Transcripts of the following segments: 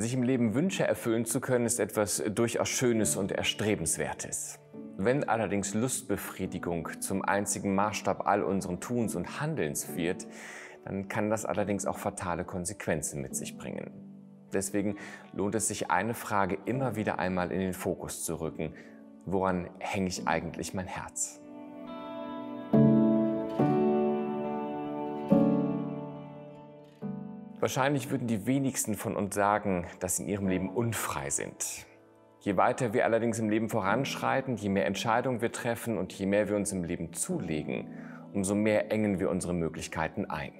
Sich im Leben Wünsche erfüllen zu können, ist etwas durchaus Schönes und Erstrebenswertes. Wenn allerdings Lustbefriedigung zum einzigen Maßstab all unseren Tuns und Handelns wird, dann kann das allerdings auch fatale Konsequenzen mit sich bringen. Deswegen lohnt es sich, eine Frage immer wieder einmal in den Fokus zu rücken. Woran hänge ich eigentlich mein Herz? Wahrscheinlich würden die wenigsten von uns sagen, dass sie in ihrem Leben unfrei sind. Je weiter wir allerdings im Leben voranschreiten, je mehr Entscheidungen wir treffen und je mehr wir uns im Leben zulegen, umso mehr engen wir unsere Möglichkeiten ein.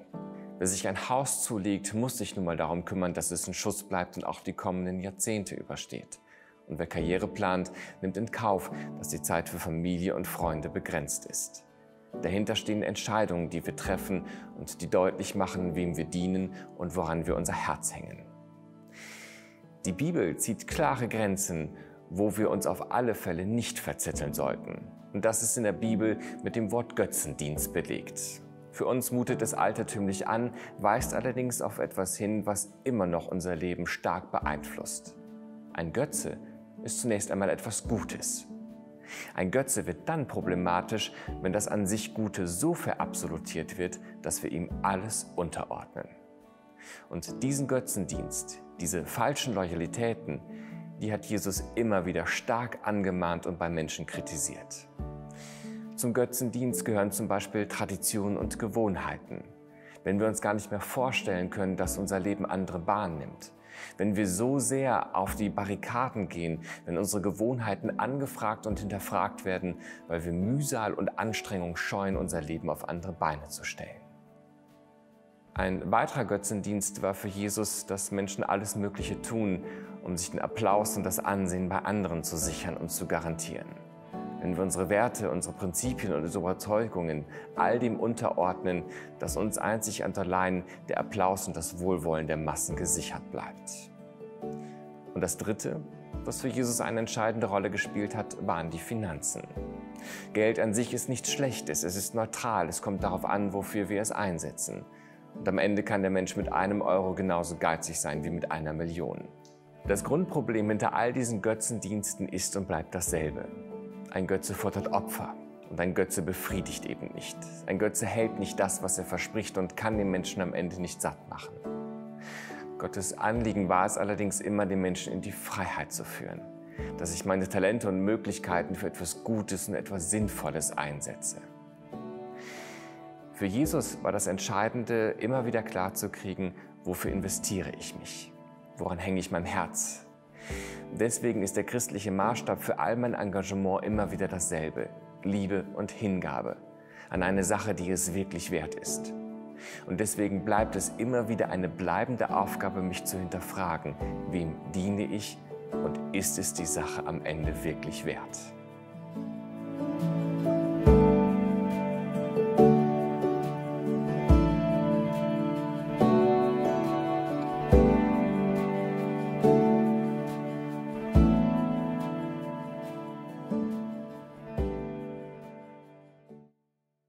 Wer sich ein Haus zulegt, muss sich nun mal darum kümmern, dass es ein Schuss bleibt und auch die kommenden Jahrzehnte übersteht. Und wer Karriere plant, nimmt in Kauf, dass die Zeit für Familie und Freunde begrenzt ist. Dahinter stehen Entscheidungen, die wir treffen und die deutlich machen, wem wir dienen und woran wir unser Herz hängen. Die Bibel zieht klare Grenzen, wo wir uns auf alle Fälle nicht verzetteln sollten. Und das ist in der Bibel mit dem Wort Götzendienst belegt. Für uns mutet es altertümlich an, weist allerdings auf etwas hin, was immer noch unser Leben stark beeinflusst. Ein Götze ist zunächst einmal etwas Gutes. Ein Götze wird dann problematisch, wenn das an sich Gute so verabsolutiert wird, dass wir ihm alles unterordnen. Und diesen Götzendienst, diese falschen Loyalitäten, die hat Jesus immer wieder stark angemahnt und bei Menschen kritisiert. Zum Götzendienst gehören zum Beispiel Traditionen und Gewohnheiten. Wenn wir uns gar nicht mehr vorstellen können, dass unser Leben andere Bahnen nimmt, wenn wir so sehr auf die Barrikaden gehen, wenn unsere Gewohnheiten angefragt und hinterfragt werden, weil wir Mühsal und Anstrengung scheuen, unser Leben auf andere Beine zu stellen. Ein weiterer Götzendienst war für Jesus, dass Menschen alles Mögliche tun, um sich den Applaus und das Ansehen bei anderen zu sichern und zu garantieren wenn wir unsere Werte, unsere Prinzipien und unsere Überzeugungen all dem unterordnen, dass uns einzig und allein der Applaus und das Wohlwollen der Massen gesichert bleibt. Und das Dritte, was für Jesus eine entscheidende Rolle gespielt hat, waren die Finanzen. Geld an sich ist nichts Schlechtes, es ist neutral, es kommt darauf an, wofür wir es einsetzen. Und am Ende kann der Mensch mit einem Euro genauso geizig sein wie mit einer Million. Das Grundproblem hinter all diesen Götzendiensten ist und bleibt dasselbe. Ein Götze fordert Opfer und ein Götze befriedigt eben nicht. Ein Götze hält nicht das, was er verspricht und kann den Menschen am Ende nicht satt machen. Gottes Anliegen war es allerdings immer, den Menschen in die Freiheit zu führen, dass ich meine Talente und Möglichkeiten für etwas Gutes und etwas Sinnvolles einsetze. Für Jesus war das Entscheidende, immer wieder klarzukriegen, wofür investiere ich mich, woran hänge ich mein Herz, Deswegen ist der christliche Maßstab für all mein Engagement immer wieder dasselbe. Liebe und Hingabe an eine Sache, die es wirklich wert ist. Und deswegen bleibt es immer wieder eine bleibende Aufgabe, mich zu hinterfragen, wem diene ich und ist es die Sache am Ende wirklich wert?